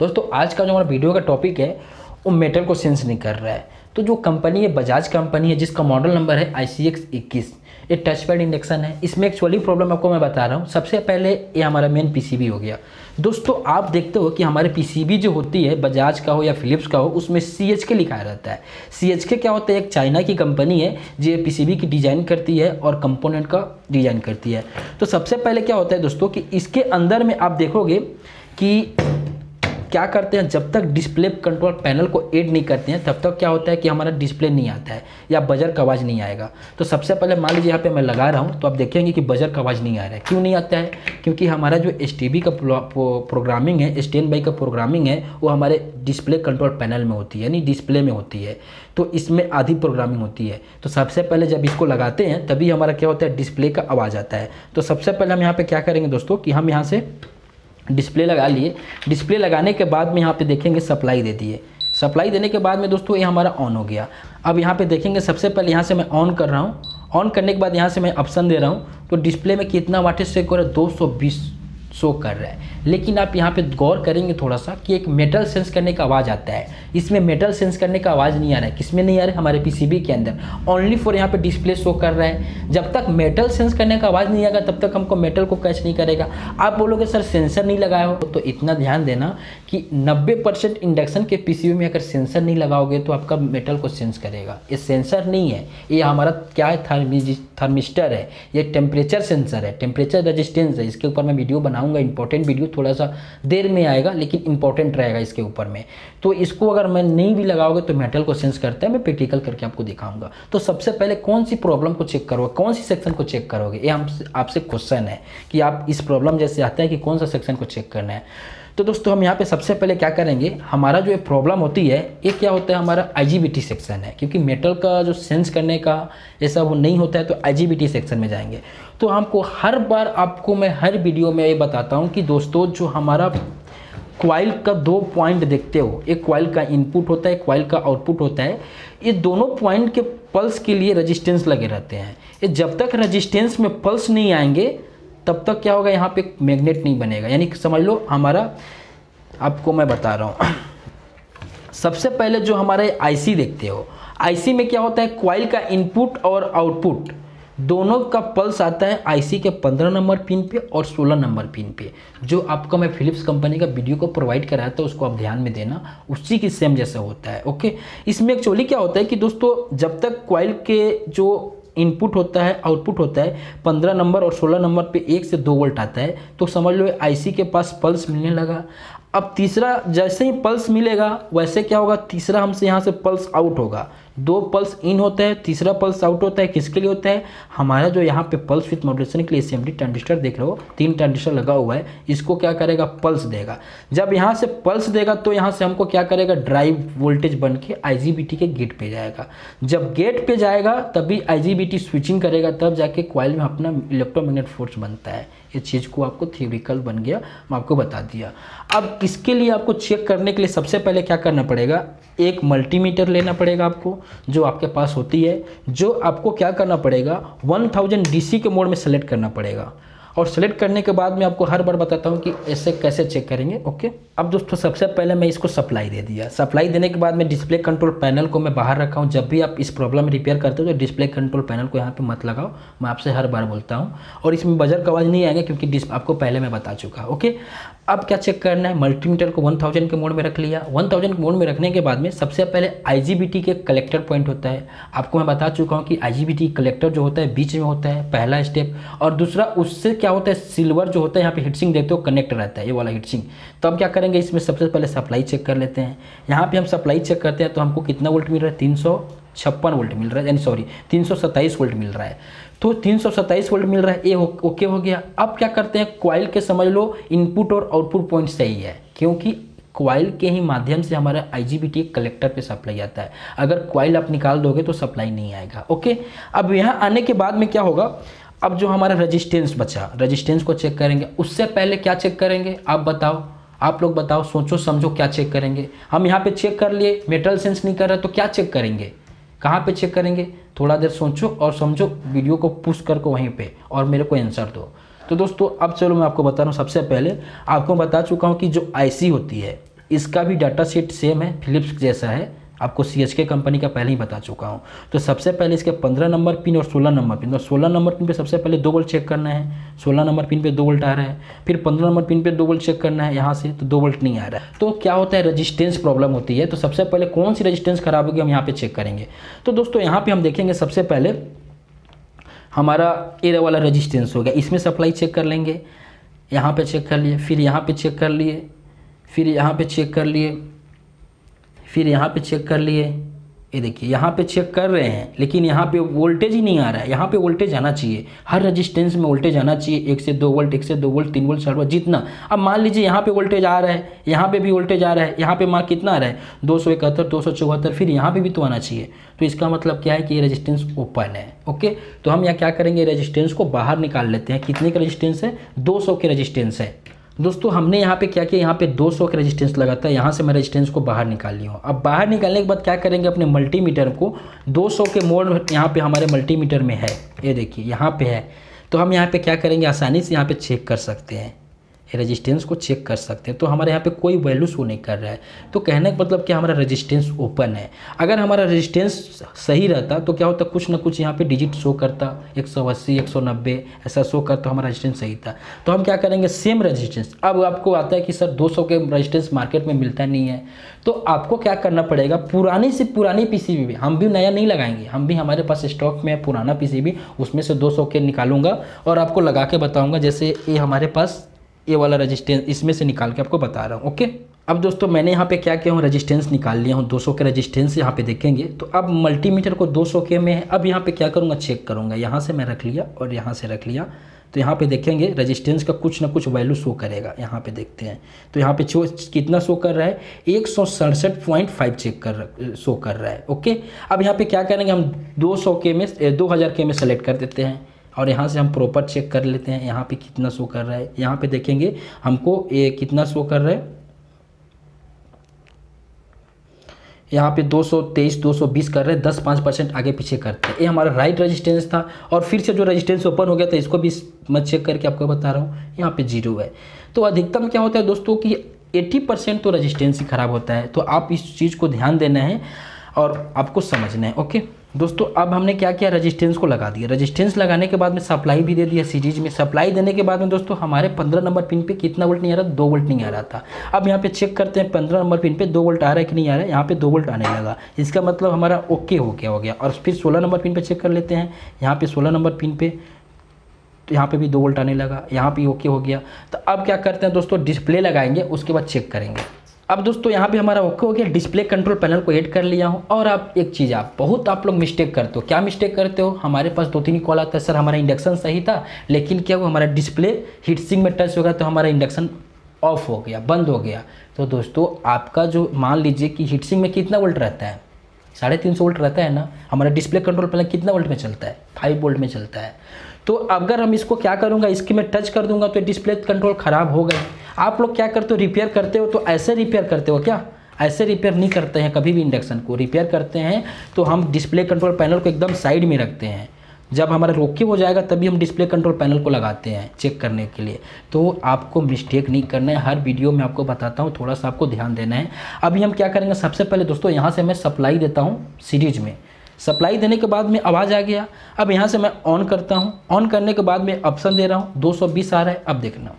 दोस्तों, आज का जो हमारा वीडियो का टॉपिक है, वो मेटल को सेंस नहीं कर रहा है। तो जो कंपनी है बजाज कंपनी है, जिसका मॉडल नंबर है आई सी एक्स इक्कीस, ये टच पैड इंडक्शन है। इसमें एक्चुअली प्रॉब्लम आपको मैं बता रहा हूँ। सबसे पहले ये हमारा मेन पीसीबी हो गया। दोस्तों, आप देखते हो कि हमारे पीसीबी जो होती है बजाज का हो या फिलिप्स का हो, उसमें सी एच के लिखा रहता है। सी एच के क्या होता है? एक चाइना की कंपनी है, जो पीसीबी की डिज़ाइन करती है और कंपोनेंट का डिज़ाइन करती है। तो सबसे पहले क्या होता है दोस्तों कि इसके अंदर में आप देखोगे कि क्या करते हैं? जब तक डिस्प्ले कंट्रोल पैनल को ऐड नहीं करते हैं, तब तक क्या होता है कि हमारा डिस्प्ले नहीं आता है या बजर का आवाज़ नहीं आएगा। तो सबसे पहले मान लीजिए यहाँ पे मैं लगा रहा हूँ तो आप देखेंगे कि बजर का आवाज़ नहीं आ रहा है। क्यों नहीं आता है? क्योंकि हमारा जो एसटीबी का प्रोग्रामिंग है स्टेन बाई का प्रोग्रामिंग है, वो हमारे डिस्प्ले कंट्रोल पैनल में होती है, यानी डिस्प्ले में होती है। तो इसमें आधी प्रोग्रामिंग होती है। तो सबसे पहले जब इसको लगाते हैं, तभी हमारा क्या होता है? डिस्प्ले का आवाज़ आता है। तो सबसे पहले हम यहाँ पर क्या करेंगे दोस्तों कि हम यहाँ से डिस्प्ले लगा लिए। डिस्प्ले लगाने के बाद में यहाँ पे देखेंगे सप्लाई दे दिए। सप्लाई देने के बाद में दोस्तों ये हमारा ऑन हो गया। अब यहाँ पे देखेंगे सबसे पहले यहाँ से मैं ऑन कर रहा हूँ। ऑन करने के बाद यहाँ से मैं ऑप्शन दे रहा हूँ। तो डिस्प्ले में कितना वाटेज से हो? दो सौ बीस। शो कर रहा है। लेकिन आप यहाँ पे गौर करेंगे थोड़ा सा कि एक मेटल सेंस करने का आवाज़ आता है। इसमें मेटल सेंस करने का आवाज़ नहीं आ रहा है। किसमें नहीं आ रहा है? हमारे पीसीबी के अंदर। ओनली फॉर यहाँ पे डिस्प्ले शो कर रहा है। जब तक मेटल सेंस करने का आवाज़ नहीं आएगा, तब तक हमको मेटल को कैच नहीं करेगा। आप बोलोगे, सर सेंसर नहीं लगाया हो? तो इतना ध्यान देना कि नब्बे इंडक्शन के पीसीबी में अगर सेंसर नहीं लगाओगे तो आपका मेटल को सेंस करेगा। ये सेंसर नहीं है। ये हमारा क्या है? थर्मिस्टर है। ये टेम्परेचर सेंसर है। टेम्परेचर रजिस्टेंस है। इसके ऊपर मैं वीडियो बनाऊँगा इंपॉर्टेंट वीडियो थोड़ा सा देर में आएगा, लेकिन इंपॉर्टेंट रहेगा इसके ऊपर में। तो इसको अगर मैं नहीं भी लगाओगे तो मेटल को सेंस करता है, मैं प्रैक्टिकल करके आपको दिखाऊँगा। तो सबसे पहले कौन सी प्रॉब्लम को चेक करोगे? कौन सी सेक्शन को चेक करोगे? ये आपसे क्वेश्चन है कि आप इस प्रॉब्लम जैसे आता है कि कौन सा सेक्शन को चेक करना है। तो दोस्तों, हम यहाँ पे सबसे पहले क्या करेंगे, हमारा जो ये प्रॉब्लम होती है, ये क्या होता है, हमारा आईजीबीटी सेक्शन है। क्योंकि मेटल का जो सेंस करने का ऐसा वो नहीं होता है तो आईजीबीटी सेक्शन में जाएँगे। तो हमको हर बार आपको मैं हर वीडियो में ये बताता हूँ कि दोस्तों, जो हमारा क्वाइल का दो पॉइंट देखते हो, एक क्वाइल का इनपुट होता है क्वाइल का आउटपुट होता है, ये दोनों पॉइंट के पल्स के लिए रजिस्टेंस लगे रहते हैं। ये जब तक रजिस्टेंस में पल्स नहीं आएँगे तब तक क्या होगा? यहाँ पे मैग्नेट नहीं बनेगा। यानी समझ लो, हमारा, आपको मैं बता रहा हूँ। सबसे पहले जो हमारा आईसी देखते हो आईसी में क्या होता है? क्वाइल का इनपुट और आउटपुट दोनों का पल्स आता है आईसी के 15 नंबर पिन पे और 16 नंबर पिन पे। जो आपको मैं फिलिप्स कंपनी का वीडियो को प्रोवाइड कराया था, उसको आप ध्यान में देना। उसी की सेम जैसा होता है ओके इसमें एक्चुअली क्या होता है कि दोस्तों, जब तक क्वाइल के जो इनपुट होता है, आउटपुट होता है, पंद्रह नंबर और सोलह नंबर पे एक से दो वोल्ट आता है। तो समझ लो, आईसी के पास पल्स मिलने लगा। अब तीसरा, जैसे ही पल्स मिलेगा, वैसे क्या होगा? तीसरा हमसे यहाँ से पल्स आउट होगा। दो पल्स इन होता है, तीसरा पल्स आउट होता है, किसके लिए होता है? हमारा जो यहाँ पे पल्स विथ मॉड्यूलेशन के लिए एस ट्रांजिस्टर देख रहे हो, तीन ट्रांजिस्टर लगा हुआ है, इसको क्या करेगा? पल्स देगा। जब यहाँ से पल्स देगा तो यहाँ से हमको क्या करेगा? ड्राइव वोल्टेज बन के आई के गेट पे जाएगा। जब गेट पे जाएगा, तभी आईजीबीटी स्विचिंग करेगा, तब जाके क्वाइल में अपना इलेक्ट्रोमैग्नेट फोर्स बनता है। ये चीज़ को आपको थियोरिकल बन गया, मैं आपको बता दिया। अब इसके लिए आपको चेक करने के लिए सबसे पहले क्या करना पड़ेगा? एक मल्टीमीटर लेना पड़ेगा आपको, जो आपके पास होती है, जो आपको क्या करना पड़ेगा? 1000 डीसी के मोड में सेलेक्ट करना पड़ेगा। और सेलेक्ट करने के बाद मैं आपको हर बार बताता हूँ कि ऐसे कैसे चेक करेंगे ओके अब दोस्तों, सबसे पहले मैं इसको सप्लाई दे दिया। सप्लाई देने के बाद मैं डिस्प्ले कंट्रोल पैनल को मैं बाहर रखा हूँ। जब भी आप इस प्रॉब्लम रिपेयर करते हो तो डिस्प्ले कंट्रोल पैनल को यहाँ पर मत लगाओ। मैं आपसे हर बार बोलता हूँ। और इसमें बजर का आवाज़ नहीं आएगा क्योंकि आपको पहले मैं बता चुका ओके अब क्या चेक करना है? मल्टीमीटर को 1000 के मोड में रख लिया। 1000 के मोड में रखने के बाद में सबसे पहले IGBT के कलेक्टर पॉइंट होता है। आपको मैं बता चुका हूँ कि IGBT कलेक्टर जो होता है, बीच में होता है, पहला स्टेप और दूसरा, उससे क्या होता है? सिल्वर जो होता है, यहाँ पे हिटसिंग देखते हो कनेक्ट रहता है, ये वाला हिटसिंग तो अब क्या करेंगे? इसमें सबसे पहले सप्लाई चेक कर लेते हैं। यहाँ पर हम सप्लाई चेक करते हैं तो हमको कितना वोल्ट मिल रहा है? तीन छप्पन वोल्ट मिल रहा है, यानी सॉरी तीन सौ सत्ताईस वोल्ट मिल रहा है। तो तीन वोल्ट मिल रहा है ये ओके हो गया। अब क्या करते हैं, क्वाइल के समझ लो, इनपुट और आउटपुट पॉइंट सही है, क्योंकि क्वाइल के ही माध्यम से हमारा आई कलेक्टर पे सप्लाई आता है। अगर क्वाइल आप निकाल दोगे तो सप्लाई नहीं आएगा, ओके? अब यहाँ आने के बाद में क्या होगा? अब जो हमारा रजिस्टेंस बचा रजिस्टेंस को चेक करेंगे। उससे पहले क्या चेक करेंगे? आप बताओ, आप लोग बताओ, सोचो, समझो क्या चेक करेंगे। हम यहाँ पे चेक कर लिए मेटल सेंस नहीं कर रहे तो क्या चेक करेंगे? कहाँ पे चेक करेंगे? थोड़ा देर सोचो और समझो वीडियो को पुश करके वहीं पे और मेरे को आंसर दो। तो दोस्तों, अब चलो मैं आपको बता रहा हूँ, सबसे पहले आपको बता चुका हूँ कि जो आईसी होती है, इसका भी डाटा शीट सेम है फिलिप्स जैसा है। आपको सी एच के कंपनी का पहले ही बता चुका हूँ। तो सबसे पहले इसके पंद्रह नंबर पिन और सोलह नंबर पिन तो सोलह नंबर पिन पे सबसे पहले दो वोल्ट चेक करना है। सोलह नंबर पिन पे दो वोल्ट आ रहा है। फिर पंद्रह नंबर पिन पे दो वोल्ट चेक करना है यहाँ से तो दो वोल्ट नहीं आ रहा है। तो क्या होता है? रजिस्टेंस प्रॉब्लम होती है। तो सबसे पहले कौन सी रजिस्टेंस खराब होगी हम यहाँ पर चेक करेंगे। तो दोस्तों, यहाँ पर हम देखेंगे सबसे पहले हमारा ए वाला रजिस्टेंस हो गया। इसमें सप्लाई चेक कर लेंगे। यहाँ पर चेक कर लिए, फिर यहाँ पर चेक कर लिए, फिर यहाँ पर चेक कर लिए। फिर यहाँ पे चेक कर लिए। ये देखिए, यहाँ पे चेक कर रहे हैं, लेकिन यहाँ पे वोल्टेज ही नहीं आ रहा है। यहाँ पे वोल्टेज आना चाहिए। हर रजिस्टेंस में वोल्टेज आना चाहिए। एक से दो वोल्ट एक से दो वोल्ट तीन वोल्ट चार वोल्ट जितना। अब मान लीजिए यहाँ पे वोल्टेज आ रहा है, यहाँ पे भी वोल्टेज आ रहा है, यहाँ पे मार्क कितना आ रहा है? दो सौ इकहत्तर, दो सौ चौहत्तर, फिर यहाँ पे भी तो आना चाहिए। तो इसका मतलब क्या है कि ये रजिस्टेंस ओपन है ओके तो हम यहाँ क्या करेंगे? रजिस्टेंस को बाहर निकाल लेते हैं। कितने का रजिस्टेंस है? दो सौ के रजिस्टेंस है। दोस्तों, हमने यहाँ पे क्या किया? यहाँ पे 200 का रजिस्टेंस लगा था। यहाँ से मैं रजिस्टेंस को बाहर निकाल लिया हूँ। अब बाहर निकालने के बाद क्या करेंगे अपने मल्टीमीटर को? 200 के मोड यहाँ पे हमारे मल्टीमीटर में है। ये देखिए, यहाँ पे है। तो हम यहाँ पे क्या करेंगे? आसानी से यहाँ पे चेक कर सकते हैं। रेजिस्टेंस को चेक कर सकते हैं। तो हमारे यहाँ पे कोई वैल्यू शो नहीं कर रहा है। तो कहने का मतलब कि हमारा रेजिस्टेंस ओपन है। अगर हमारा रेजिस्टेंस सही रहता तो क्या होता? कुछ ना कुछ यहाँ पे डिजिट शो करता। 180 190 ऐसा शो करता, हमारा रेजिस्टेंस सही था। तो हम क्या करेंगे? सेम रेजिस्टेंस अब आपको आता है कि, सर, दो सौ के रेजिस्टेंस मार्केट में मिलता नहीं है। तो आपको क्या करना पड़ेगा? पुरानी से पुरानी पी भी। हम भी नया नहीं लगाएँगे। हम भी हमारे पास स्टॉक में पुराना पी उसमें से दो सौ के निकालूँगा और आपको लगा के बताऊँगा, जैसे ये हमारे पास ये वाला रजिस्टेंस इसमें से निकाल के आपको बता रहा हूँ ओके अब दोस्तों, मैंने यहाँ पे क्या किया हूँ? रजिस्टेंस निकाल लिया हूँ। 200 के रजिस्टेंस यहाँ पे देखेंगे। तो अब मल्टीमीटर को 200 के में है। अब यहाँ पे क्या करूँगा? चेक करूँगा। यहाँ से मैं रख लिया और यहाँ से रख लिया। तो यहाँ पे देखेंगे रजिस्टेंस का कुछ ना कुछ वैल्यू शो करेगा। यहाँ पे देखते हैं। तो यहाँ पे कितना शो कर रहा है? एक चेक कर शो कर रहा है ओके अब यहाँ पे क्या करेंगे? हम 200 के में 2000 के में सेलेक्ट कर देते हैं। और यहाँ से हम प्रॉपर चेक कर लेते हैं यहाँ पे कितना शो कर रहा है। यहाँ पे देखेंगे हमको ये कितना शो कर रहा है। यहाँ पे 223 220 कर रहे हैं, दस पाँच परसेंट आगे पीछे करते हैं। ये हमारा राइट रेजिस्टेंस था और फिर से जो रेजिस्टेंस ओपन हो गया था, इसको भी मैं चेक करके आपको बता रहा हूँ, यहाँ पे ज़ीरो है। तो अधिकतम क्या होता है दोस्तों कि 80 परसेंट तो रजिस्टेंस ही खराब होता है। तो आप इस चीज़ को ध्यान देना है और आपको समझना है ओके दोस्तों, अब हमने क्या किया? रजिस्टेंस को लगा दिया। रजिस्टेंस लगाने के बाद में सप्लाई भी दे दिया सीरीज़ में। सप्लाई देने के बाद में दोस्तों, हमारे पंद्रह नंबर पिन पे कितना वोल्ट नहीं आ रहा? दो वोल्ट नहीं आ रहा था। अब यहाँ पे चेक करते हैं, पंद्रह नंबर पिन पे दो वोल्ट आ रहा है कि नहीं आ रहा है? यहाँ पे दो वोल्ट आने लगा। इसका मतलब हमारा ओके हो गया हो गया। और फिर सोलह नंबर पिन पर चेक कर लेते हैं। यहाँ पर सोलह नंबर पिन पर तो यहाँ पे भी दो वोल्ट आने लगा। यहाँ पे ओके हो गया। तो अब क्या करते हैं दोस्तों? डिस्प्ले लगाएँगे, उसके बाद चेक करेंगे। अब दोस्तों, यहाँ पे हमारा ओके हो गया। डिस्प्ले कंट्रोल पैनल को ऐड कर लिया हूँ। और आप एक चीज़, आप बहुत आप लोग मिस्टेक करते हो। क्या मिस्टेक करते हो? हमारे पास दो तीन कॉल आता है। सर, हमारा इंडक्शन सही था, लेकिन क्या हुआ? हमारा डिस्प्ले हीट सिंग में टच हो गया तो हमारा इंडक्शन ऑफ़ हो गया, बंद हो गया। तो दोस्तों, आपका जो मान लीजिए कि हीट सिंग में कितना वोल्ट रहता है? साढ़े तीन सौ वोल्ट रहता है ना? हमारा डिस्प्ले कंट्रोल पैनल कितना वोल्ट में चलता है? फाइव वोल्ट में चलता है। तो अगर हम इसको क्या करूँगा? इसकी मैं टच कर दूँगा तो डिस्प्ले कंट्रोल ख़राब हो गए आप लोग क्या करते हो? रिपेयर करते हो तो ऐसे रिपेयर करते हो क्या? ऐसे रिपेयर नहीं करते हैं कभी भी इंडक्शन को। रिपेयर करते हैं तो हम डिस्प्ले कंट्रोल पैनल को एकदम साइड में रखते हैं। जब हमारा रोके हो जाएगा तभी हम डिस्प्ले कंट्रोल पैनल को लगाते हैं चेक करने के लिए। तो आपको मिस्टेक नहीं करना है। हर वीडियो में आपको बताता हूँ, थोड़ा सा आपको ध्यान देना है। अभी हम क्या करेंगे? सबसे पहले दोस्तों, यहाँ से मैं सप्लाई देता हूँ सीरीज़ में। सप्लाई देने के बाद में आवाज़ आ गया। अब यहाँ से मैं ऑन करता हूँ। ऑन करने के बाद में ऑप्शन दे रहा हूँ। 220 आ रहा है। अब देखना।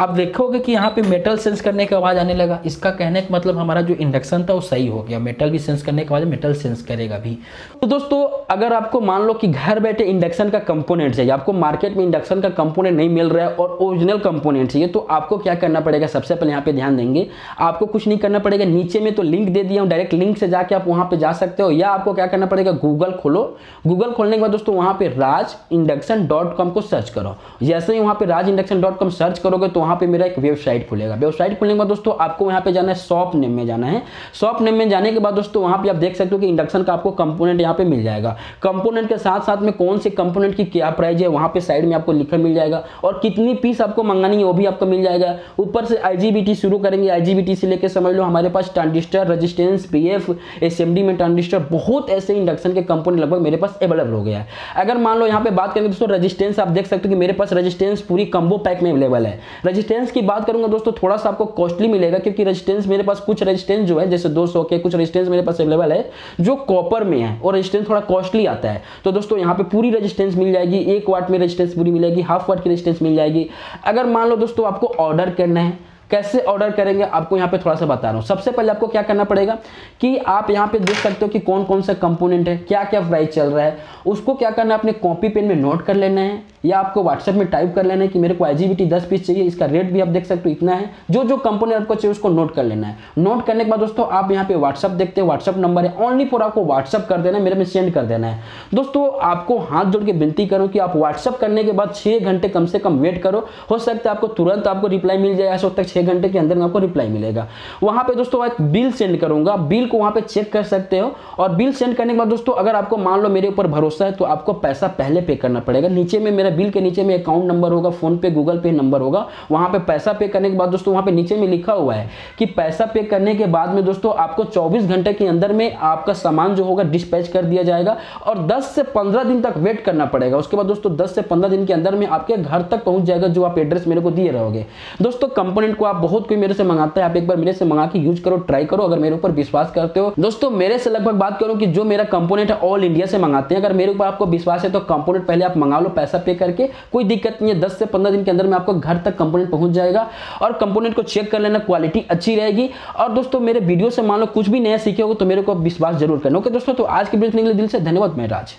आप देखोगे कि यहाँ पे मेटल सेंस करने की आवाज़ आने लगा। इसका कहने का मतलब हमारा जो इंडक्शन था वो सही हो गया। मेटल भी सेंस करने के बाद मेटल सेंस करेगा भी। तो दोस्तों, अगर आपको मान लो कि घर बैठे इंडक्शन का कंपोनेंट चाहिए, आपको मार्केट में इंडक्शन का कंपोनेंट नहीं मिल रहा है और ओरिजिनल कंपोनेंट चाहिए तो आपको क्या करना पड़ेगा? सबसे पहले यहाँ पे ध्यान देंगे। आपको कुछ नहीं करना पड़ेगा। नीचे में तो लिंक दे दिया हूँ। डायरेक्ट लिंक से जाके आप वहाँ पर जा सकते हो। या आपको क्या करना पड़ेगा? गूगल खोलो। गूगल खोलने के बाद दोस्तों, वहाँ पर राज इंडक्शन को सर्च करो। जैसे ही वहाँ पर राज इंडक्शन सर्च करोगे तो वहाँ पे मेरा एक वेबसाइट खुलेगा। वेबसाइट खुलने के बाद दोस्तों, आपको यहाँ पे जाना है शॉप नेम में जाना है। शॉप नेम में जाने के बाद दोस्तों, वहाँ पे आप देख सकते हो कि इंडक्शन का आपको कंपोनेंट यहाँ पे मिल जाएगा। कंपोनेंट के साथ साथ में कौन से कंपोनेंट की क्या प्राइस है, वहाँ पे साइड में आपको लिखा मिल जाएगा। और कितनी पीस आपको मंगानी है, वो भी आपको मिल जाएगा। ऊपर से आई शुरू करेंगे। आई से लेकर समझ लो, हमारे पास ट्रांजिस्टर, रजिस्टेंस पी एफ़ में ट्रांजिस्टर, बहुत ऐसे इंडक्शन के कंपोनेंट लगभग मेरे पास अवेलेबल हो गया है। अगर मान लो यहाँ पे बात करेंगे दोस्तों, रजिस्टेंस, आप देख सकते हो कि मेरे पास रजिस्टेंस पूरी कंबो पैक में अवेलेबल है। रजिस्टेंस की बात करूँगा दोस्तों थोड़ा सा आपको कॉस्टली मिलेगा, क्योंकि रजिस्टेंस मेरे पास कुछ रजिस्टेंस जो है, जैसे 200 के कुछ रजिस्टेंस मेरे पास अवेलेबल है, जो कॉपर में है, और रजिस्टेंस थोड़ा कॉस्टली आता है। तो दोस्तों, यहाँ पे पूरी रजिस्टेंस मिल जाएगी, एक वाट में रजिस्टेंस पूरी मिलेगी हाफ़ वाट की रजिस्टेंस मिल जाएगी। अगर मान लो दोस्तों, आपको ऑर्डर करना है कैसे ऑर्डर करेंगे, आपको यहाँ पे थोड़ा सा बता रहा हूँ। सबसे पहले आपको क्या करना पड़ेगा कि आप यहाँ पे देख सकते हो कि कौन कौन सा कंपोनेंट है क्या क्या प्राइस चल रहा है। उसको क्या करना है, अपने कॉपी पेन में नोट कर लेना है या आपको व्हाट्सएप में टाइप कर लेना है कि मेरे को आई दस पीस चाहिए, इसका रेट भी आप देख सकते हो इतना है। जो जो कंपोनेंट आपको चाहिए उसको नोट कर लेना है। नोट करने के बाद दोस्तों, आप यहाँ पे व्हाट्सअप देखते हैं व्हाट्सअप नंबर है। ओनली फॉर आपको व्हाट्सअप कर देना है, मेरे में सेंड कर देना है। दोस्तों, आपको हाथ जोड़ के विनती करूँ कि आप व्हाट्सअप करने के बाद छः घंटे कम से कम वेट करो। हो सकता है आपको तुरंत आपको रिप्लाई मिल जाए, ऐसा तक छः घंटे के अंदर में आपको रिप्लाई मिलेगा। वहाँ पे दोस्तों एक बिल सेंड करूँगा। बिल को वहाँ पे चेक कर सकते हो। और बिल सेंड करने के बाद दोस्तों, अगर आपको मान लो मेरे ऊपर भरोसा है तो आपको पैसा पहले पे करना पड़ेगा। नीचे में मेरा बिल के नीचे में अकाउंट नंबर होगा PhonePe Google Pay number होगा। वहाँ पे पैसा पे करने के बाद दोस्तों, वहाँ पे नीचे में लिखा हुआ है कि पैसा पे करने के बाद में दोस्तों, आपको 24 घंटे के अंदर में आपका सामान जो होगा डिस्पैच कर दिया जाएगा। और 10 से 15 दिन तक वेट करना पड़ेगा। उसके बाद दोस्तों 10 से 15 दिन के अंदर में आपके घर तक पहुँच जाएगा, जो आप एड्रेस मेरे को दिए रहोगे। दोस्तों कंपोनेंट को आप बहुत कोई मेरे से मंगाता है, आप एक बार मेरे से मंगा के यूज़ करो ट्राई करो, अगर मेरे ऊपर विश्वास करते हो। दोस्तों, मेरे से लगभग बात करूँ कि जो मेरा कंपोनेंट है ऑल इंडिया से मंगाते हैं। अगर मेरे ऊपर आपको विश्वास है तो कंपोनेंट पहले आप मंगा लो, पैसा पे करके। कोई दिक्कत नहीं है, दस से पंद्रह दिन के अंदर में आपको घर तक कंपोनेंट पहुँच जाएगा। और कंपोनेंट को चेक कर लेना क्वालिटी अच्छी रहेगी। और दोस्तों, मेरे वीडियो से मान लो कुछ भी नया सीखे हो तो मेरे को विश्वास ज़रूर करना। ओके दोस्तों तो आज की वीडियो दिल से धन्यवाद, मैं राज।